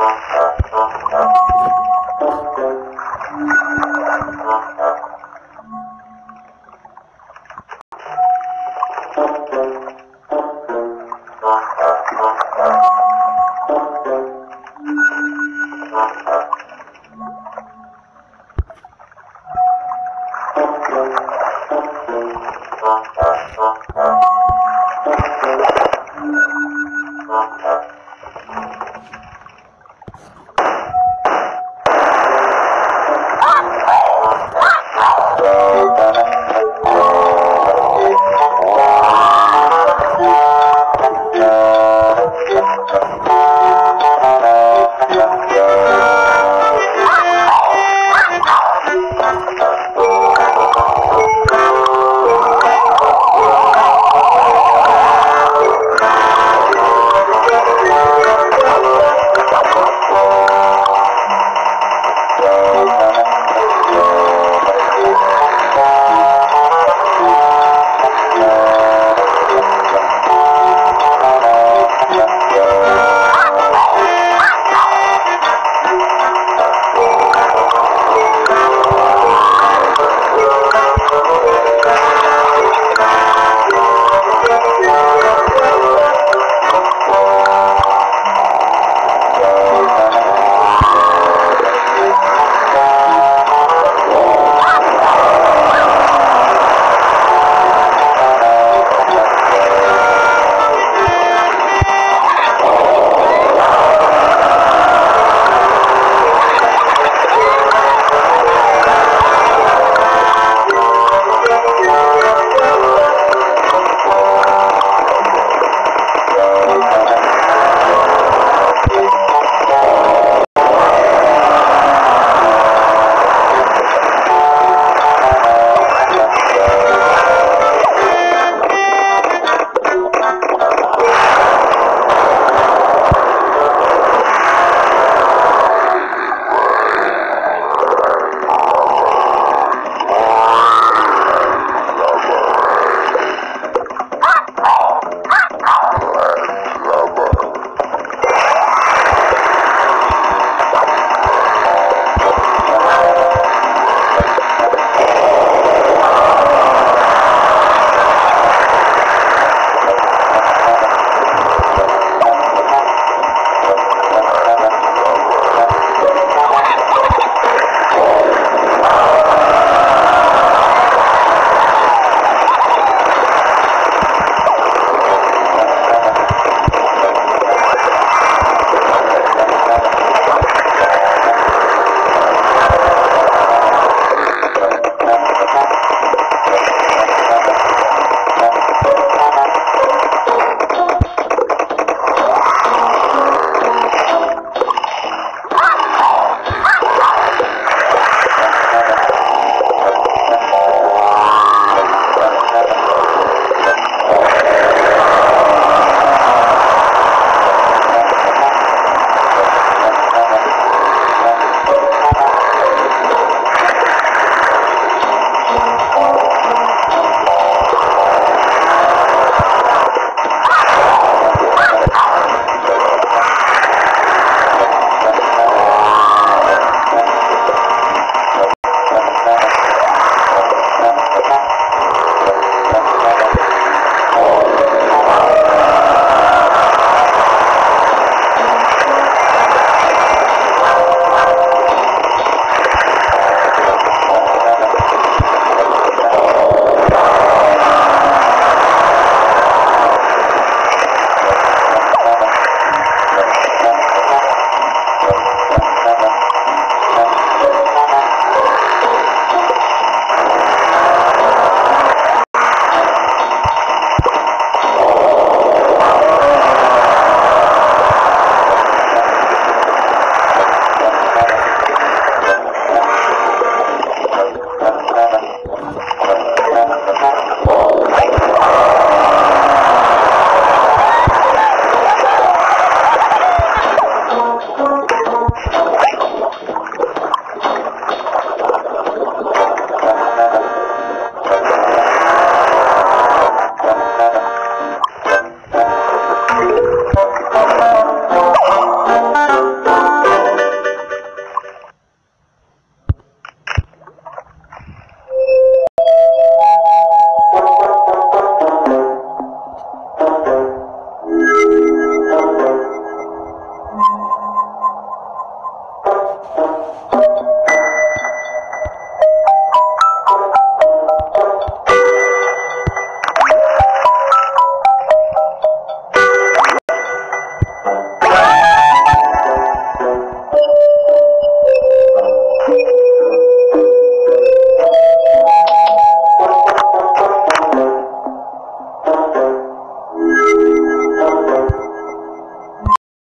Uh-huh.